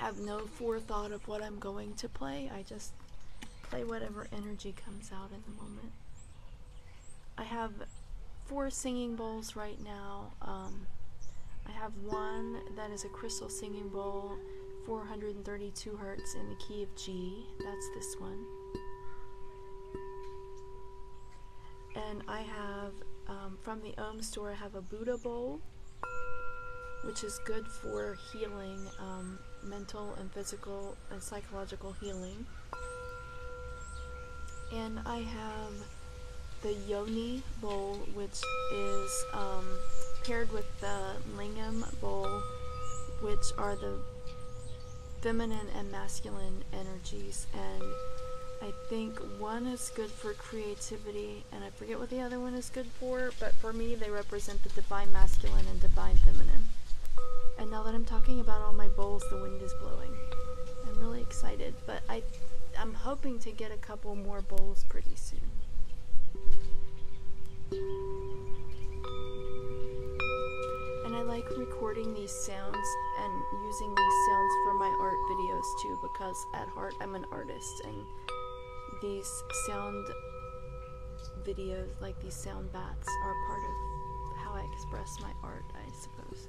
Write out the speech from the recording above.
have no forethought of what I'm going to play. I just play whatever energy comes out in the moment. I have four singing bowls right now. Um, I have one that is a crystal singing bowl, 432 hertz in the key of G. That's this one. And I have, um, from the Ohm store, I have a Buddha bowl, which is good for healing, um, mental and physical and psychological healing. And I have the Yoni bowl, which is um, paired with the Lingam bowl, which are the feminine and masculine energies. And I think one is good for creativity, and I forget what the other one is good for, but for me, they represent the divine masculine and divine feminine. Now that I'm talking about all my bowls, the wind is blowing. I'm really excited, but I, I'm hoping to get a couple more bowls pretty soon. And I like recording these sounds and using these sounds for my art videos too because at heart I'm an artist and these sound videos, like these sound baths, are part of how I express my art, I suppose.